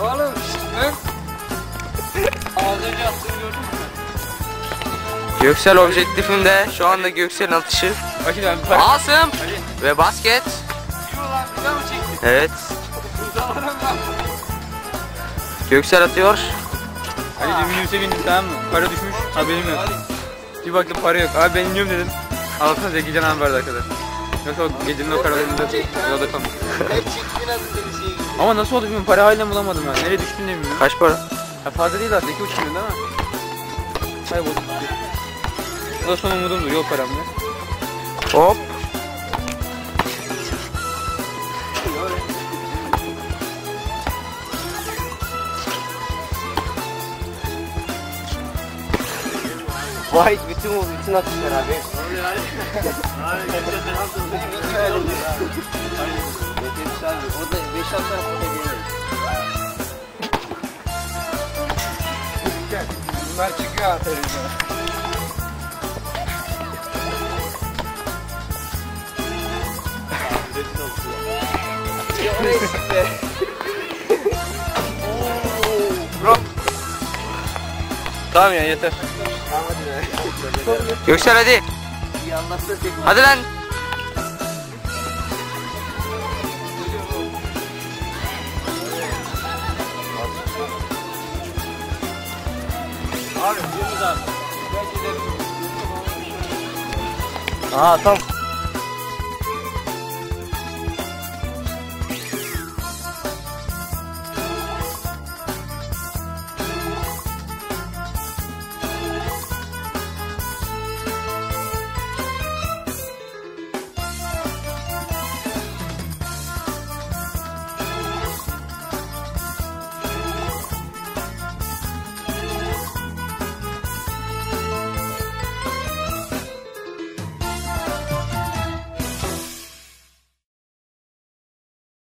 Oğlum ben az önce attığını gördün mü? Göksel objektifinde şu anda Göksel'in atışı. Bak şimdi ben para... Asım ve basket. Yuh lan bir daha mı çektin? Evet. Göksel atıyor. Ali minibüse bindim tamam mı? Para düşmüş haberim yok. Bir baktım para yok. Abi ben iniyorum dedim. Altına Zeki Can abi vardı o gecenin o karalarında yolda kalmış. Ama nasıl oldu bilmiyorum. Para halen bulamadım ben. Nereye düştüğünü de bilmiyorum. Kaç para? Ya fazla değil aslında. 2,5 milyon değil mi? Kayboldu gitti. O da son umudumdu. Yol paramdı. Hop. Vay bütün o bütün atışlar abi. Orada 5-6 tane foto geliyor. Bunlar çıkıyor aferin Tamam ya yeter. Göksel hadi. Anlatsa tek Hadi lan. Abi, yürü abi. Aa tam